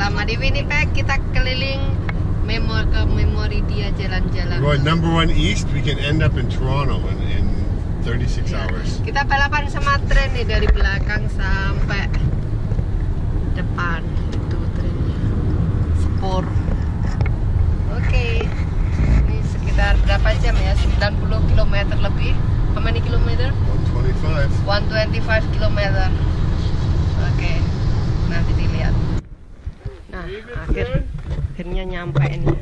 pertama di Winnipeg kita keliling memor ke memori dia jalan-jalan. Going number one east, we can end up in Toronto in, in 36 hours. Kita balapan sama tren nih dari belakang sampai depan itu trennya spor. Oke, ini sekitar berapa jam ya? 90 km lebih. How many kilometer? 125. 125 km. Akhirnya nyampe ini.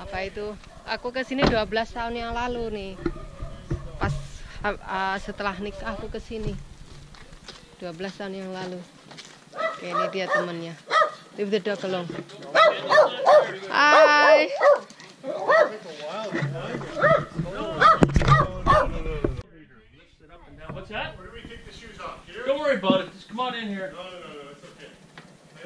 Apa itu? Aku ke sini 12 tahun yang lalu nih. Pas uh, setelah nikah aku ke sini. 12 tahun yang lalu. Oke, ini dia temannya. Leave the dog alone. Hai. What's that? Where do we take the shoes off? Here? Don't worry about it. Just come on in here. No, no, no, no.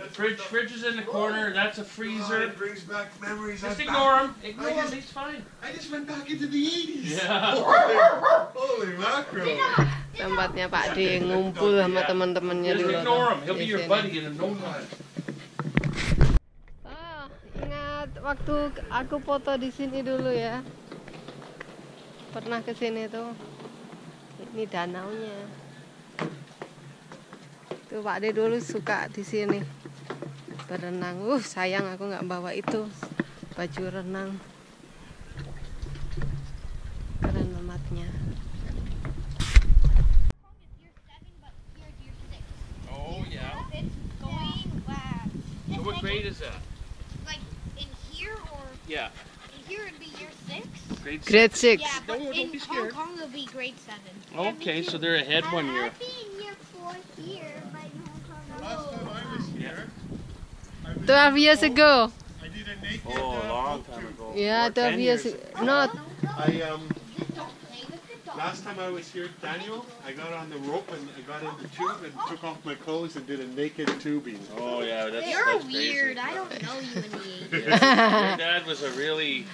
Fridge, fridge is in the corner. That's a freezer. it brings back memories. Just I'm ignore back- him. Ignore him. just- He's fine. I just went back into the 80s. Yeah. Holy mackerel. Tempatnya Pak D ngumpul sama teman-temannya Just dulu. ignore him. He'll di be your sini. buddy in no time. Ah, ingat waktu aku foto di sini dulu ya. Pernah ke sini tuh. Ini danaunya. Tuh Pak D dulu suka di sini berenang. Uh, sayang aku nggak bawa itu baju renang. Keren. Oh yeah. So what grade is that? Like in here or Yeah. in here it'd be year six. Grade. Grade 6. Yeah, but Don't- in be Hong scared. Kong it'll be grade seven. Okay, so they're ahead one year. I'd be in year four here, but in Hong Kong. Last time I was here, 12 years ago. I did a naked Oh, a uh, long time ago. Yeah, Or 12 10 years. Not. I um last time I was here, Daniel, I got on the rope and I got in the tube and took off my clothes and did a naked tubing. Oh yeah, that's, You're that's weird. crazy. I don't know you in the 80s. Your dad was a really.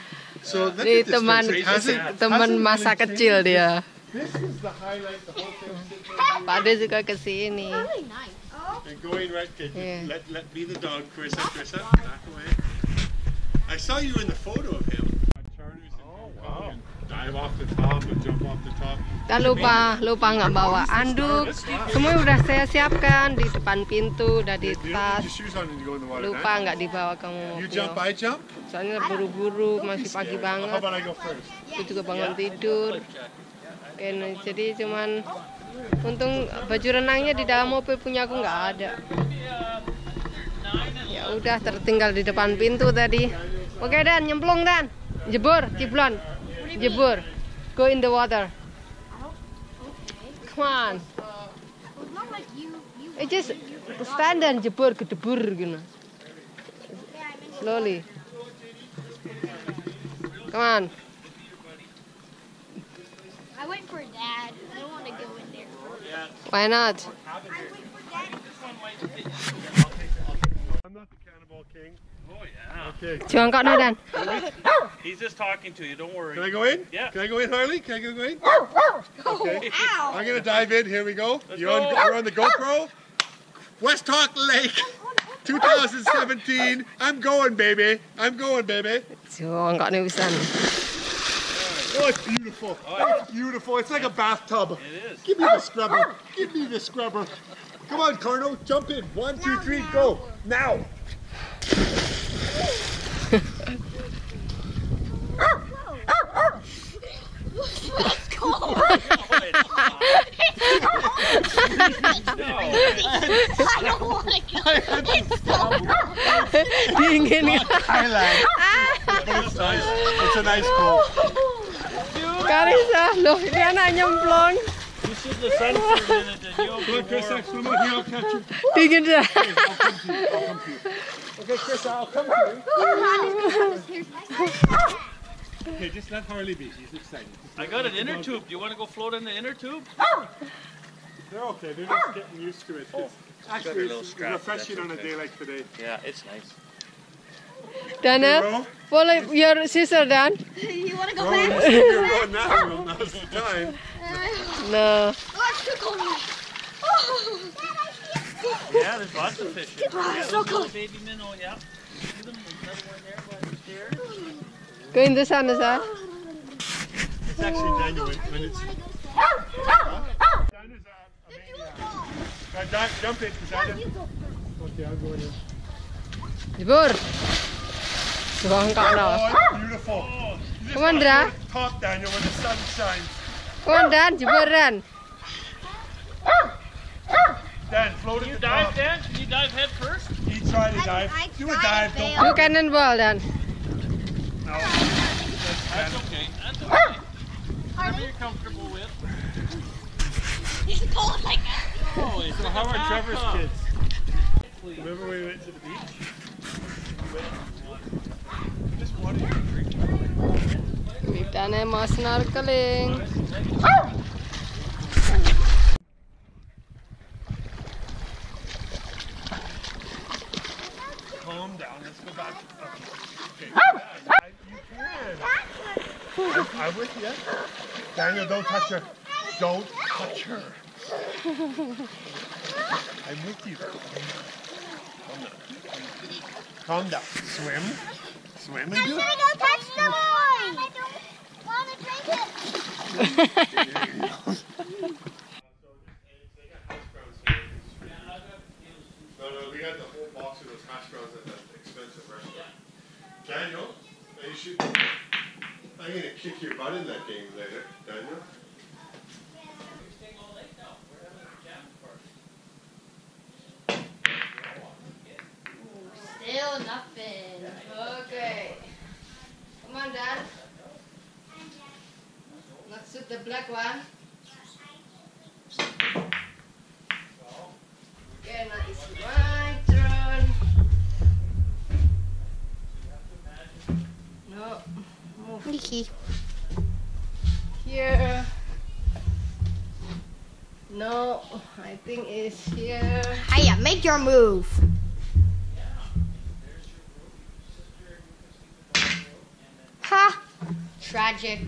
So look Ini at this teman hasn't- teman masa really kecil dia. This is the highlight. The whole thing Pak De suka ke sini. And going right. Yeah. Let let be the dog, Carissa. Carissa, back away. I saw you in the photo of him. Kita lupa lupa nggak bawa anduk. Semua udah saya siapkan di depan pintu, udah di tas. Lupa nggak dibawa ke mobil. Soalnya buru-buru, masih pagi banget. Aku juga bangun tidur. Oke, nah, jadi cuman untung baju renangnya di dalam mobil punya aku nggak ada. Ya udah tertinggal di depan pintu tadi. Oke Dan, nyemplung Dan. Jebur, kiblon. Jebur. Go in the water. Come on. it's not like you. You. It just stand and jebur, gedebur gitu. Yeah, I mean, Slowly. Come on. I went for dad. I don't want to go in there. Why not? I went for dad. I'm not the cannibal king. Oh yeah. Okay. Jongkok nih Dan. He's just talking to you. Don't worry. Can I go in? Yeah. Can I go in, Harley? Can I go in? Oh, oh, oh. Okay. Ow! I'm gonna dive in. Here we go. Let's You're on, you're on the GoPro. West Hawk Lake, 2017. I'm going, baby. I'm going, baby. Jongkok nih wisan. Oh, it's beautiful. Oh, it's beautiful. It's like a bathtub. It is. Give me the scrubber. Give me the scrubber. Come on, Carno. Jump in. One, two, three, go. Now. I don't want to go. It's so Dingin? Thailand. it's nice. It's a nice cold. Karisa, loh ini anak nyemplung. You sit in the sun for a minute and you'll Come on, Chris. warm. Swim here. I'll catch you. Dingin dah. I'll come to you. I'll come to you. Okay, Chris. I'll come to you. Okay, just let Harley be. She's excited. I got an inner tube. Do you want to go float in the inner tube? Oh! They're okay. They're just ah! getting used to it. Oh, It's a actually, little it's refreshing that's on a day like today. Yeah, it's nice. Dana, Bro, follow your sister Dan. You want to go bro, back? you said you were going now. Well, now's the time. No. Oh, it's too cold. Oh. Yeah, Yeah, there's lots of fish. in there. Oh, Yeah, so those little cool. Baby minnow, yeah. See them? There's another one there by the stairs. Go in the sun, sir. It's actually Daniel when, when it's. Ah, ah, Daniel's a, a maniac. Di- jump in, because I didn't. Okay, I'll go in. Jebur. Buang kak no. Oh, beautiful. You just Come on, gotta Dra. the Top, Daniel, when the sun shines. Come on, Dan. Jebur, Dan. Dan, float at You dive, top. Dan? Can you dive head first? He tried to dive. I Do a tried, dive. Don't failed. You cannonball, Dan. No. That's okay. That's okay. Whatever you're comfortable with. He's going like that. Oh, it's So like how are Trevor's bathtub. kids? Remember when we went to the beach? We went. Just wanted to drink. Kita nih mau snorkeling. Calm down. Let's go back. Okay. I- You can. I'm, I'm with you. Daniel, don't touch her. Don't touch her. I'm with you. Calm down. Calm down. Swim. Swim and do it. go touch the boy. I don't want to drink it. No, no, we got the whole box of those hash browns at that expensive restaurant. Daniel, are you should. I'm gonna kick your butt in that game later, Daniel. Nothing. Okay. Come on, Dad. Let's shoot the black one. Okay, now it's my turn. No, move Nikki. here. No, I think it's here. Hiya, make your move. Turn.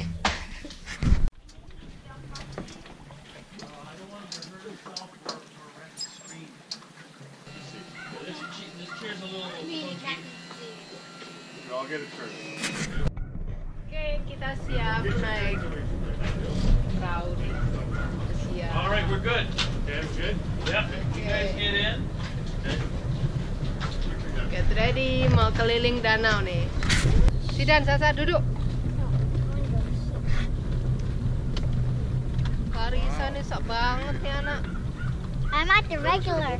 Oke, kita siap naik perahu. Siap. All right, we're good. Okay, good. Yep. You guys get in. Get ready, mau keliling danau nih. Sidan, Sasa duduk. Barisannya banget nih anak. I'm at the regular.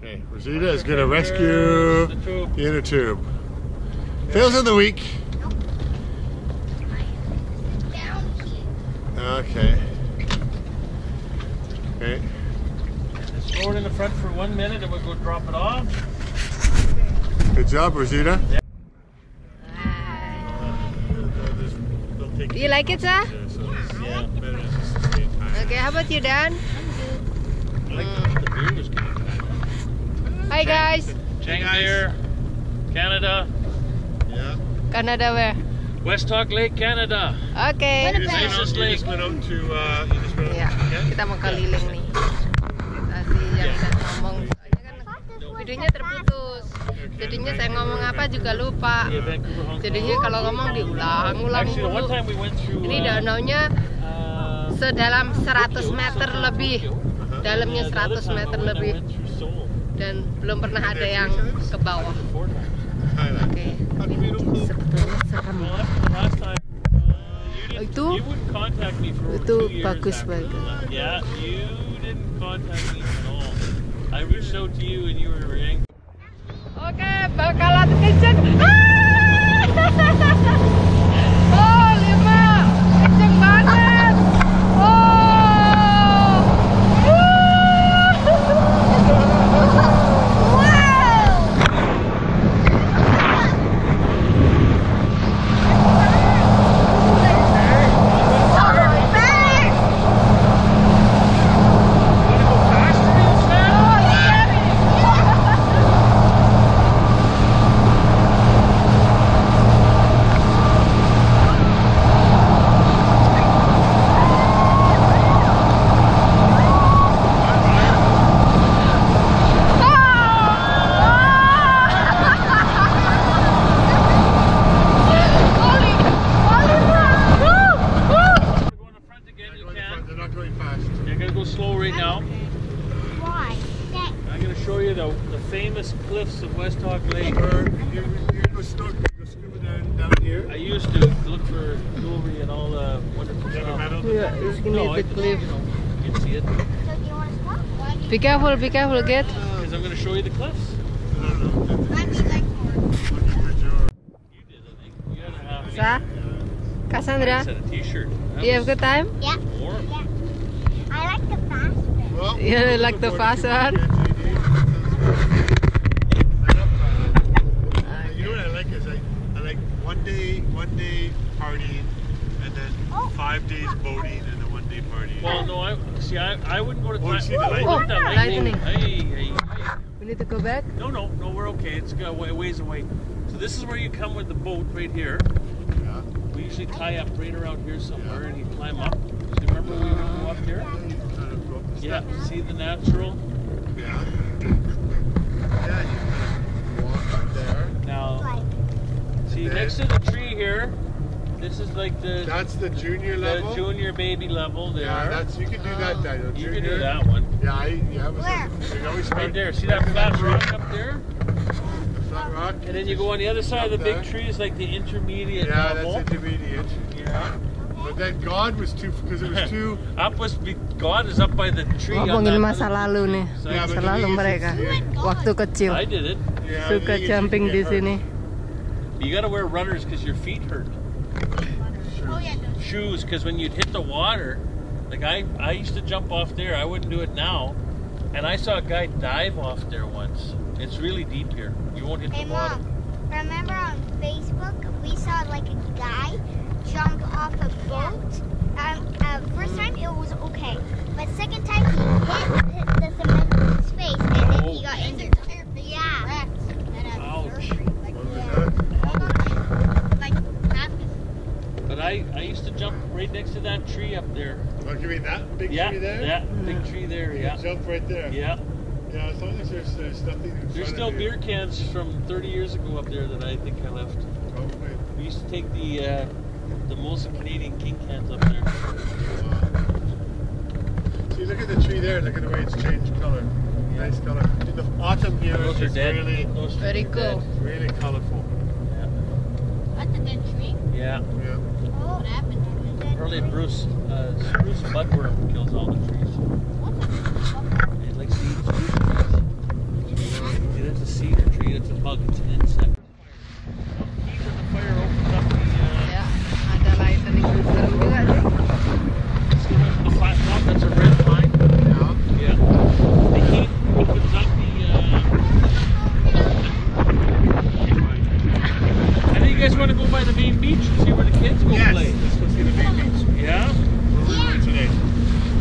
Okay, Rosita is gonna rescue The the inner tube. Fails of the week. Okay. Okay. Just throw it in the front for one minute and we'll go drop it off. Good job, Rosita. Yeah. Uh, uh, Do you like it, Sa? Yeah. Okay, how about you, Dan? I thought the beer was good. Hi guys. Chang here, Canada. Yeah. Canada where? West Hawk Lake, Canada. Oke. You just, Nice you just went out to, uh, you just went out Ya, to Phuket? kita mau keliling nih. Tadi yang udah ngomong, soalnya kan videonya terputus. Jadinya saya ngomong apa juga lupa. Yeah, Vancouver, Hong Kong. Jadinya kalau ngomong diulang-ulang Actually, the one dulu. time we went through. Ini uh, danaunya uh, sedalam 100 meter lebih. Dalamnya yeah, the other 100 time meter we went lebih. through Seoul. Dan belum pernah ada yang ke bawah. Four times. Thailand. Oke, ini sebetulnya serem. Well, after the last time, uh, you, didn't, Itu- you wouldn't contact me for over itu two years bagus after banget. that. Yeah, you didn't contact me at all. I reached out to you and you were You're gonna go slow right now. Why? I'm gonna show you the, the famous cliffs of West Westhock Lake. You're, gonna start you're scuba down, down here. I used to look for jewelry and all the wonderful stuff. Yeah, it's gonna no, be the cliff. You, can see it. Do you want to stop? Be careful, be careful, get. Because I'm gonna show you the cliffs. No. Cassandra, you have a good time? Yeah. Warm. yeah. Yeah, like the fast one. You know what I like is I, I like one day one day partying and then Oh. five days boating and then one day partying. Well, no, I see. I, I wouldn't go to. Oh, you see the lightning? That Oh, lightning. lightning. Hey, hey, hey. We need to go back. No, no, no. We're okay. It's uh, got way ways away. So this is where you come with the boat right here. yeah. We usually tie up right around here somewhere, Yeah. and you climb up. So you remember we would go up here? You kind of go up the Yeah. See the natural. Yeah. Yeah, you kind of walk up there. Now, Like, see then- next to the tree here. This is like the That's the junior the level. junior baby level there. yeah, that's you can do that, Daniel. you junior. can do that one. Yeah, I, yeah, it was Where? like, you always Right there. See that flat rock up there? flat rock. And then you go on the other side of the big Up there. tree is like the intermediate Yeah, level. that's intermediate. Yeah. But then God was too because it was too. Up was be, God is up by the tree. on Ngomongin that masa other lalu nih. side. Yeah, but Masa the lalu thing is, mereka. it's- Waktu kecil. I did it. Yeah, Suka the you jumping di sini. You gotta wear runners because your feet hurt. oh yeah. Shoes because when you'd hit the water, like I, I used to jump off there. I wouldn't do it now. And I saw a guy dive off there once. It's really deep here. You won't hit Hey the water. mom, remember on Facebook we saw like a guy jump off a boat. Um, uh, first time it was okay, but second time he hit the cement with his face and then he got injured. Yeah. Ouch. What was that? Like But I, I used to jump right next to that tree up there. Oh, you mean that big yeah, tree there? that big tree there. You Yeah, Jump right there. yeah. Yeah, as long as there's, there's nothing in There's still of you. beer cans from 30 years ago up there that I think I left. Probably. We used to take the uh, the most Canadian King cans up there. See, look at the tree there. Look at the way it's changed color. Nice color. In the autumn here, Those are it's dead. really, Those Very are cool. dead. really colorful. That's a dead tree. Yeah. Yeah. Oh, what happened? Early Bruce, uh, spruce budworm kills all the trees. It likes to eat spruce trees. It is a cedar tree. It's a bug. It's an insect. Heat when the fire opens up the, uh, Ya, ada lightning serem juga sih. see the, the flat rock. That's a red pine. Yeah. Yeah. The heat opens up the. Uh, I think you guys want to go by the main beach and see where the kids go Yes. play. Let's go see the main beach. Yeah. Where we were today.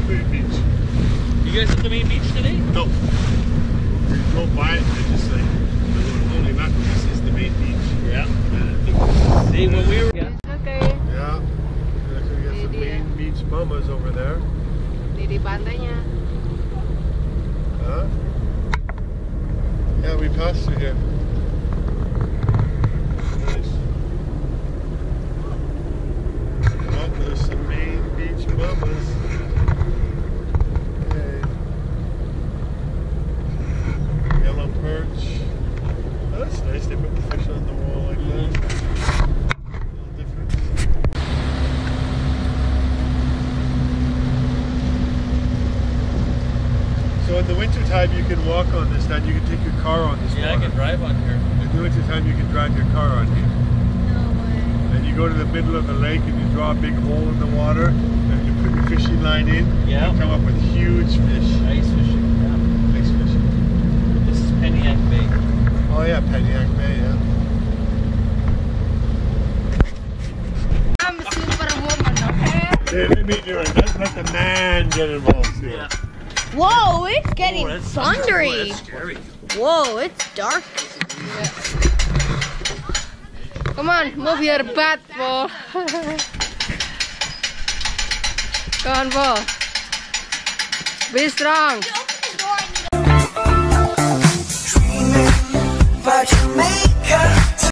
Main beach. You guys at the main beach today? No. We drove by it and it's just like, holy mackerel, this is the main beach. Yeah. And I think this is- See, when we were. Yeah. Oke. Yeah. There's we got some Ini dia. main beach mamas over there. Ini di pantainya. Huh? Yeah, we passed through here. Nice. Oh, there's some main beach mamas. Hey. Yellow perch. Oh, that's nice. They put the fish on the wall like that. Little difference. So in the winter time you can walk on this, then you can take your car on this Yeah, I can drive on here. In the winter time you can drive your car on here. No way. and you go to the middle of the lake and you draw a big hole in the water and you put your fishing line in. Yeah. You come up with huge fish. Ice fishing. Yeah. Ice fishing. This is Penniac Bay. Oh yeah, Penniac Bay, yeah. I'm super okay? Hey, let me do it. Let's let the man get involved here. Yeah. Whoa, it's getting Oh, thundery. Boy, that's scary. Whoa, it's dark. Come on, move your butt, Paul. Come on, Paul. Be strong. Open the door and But Jamaica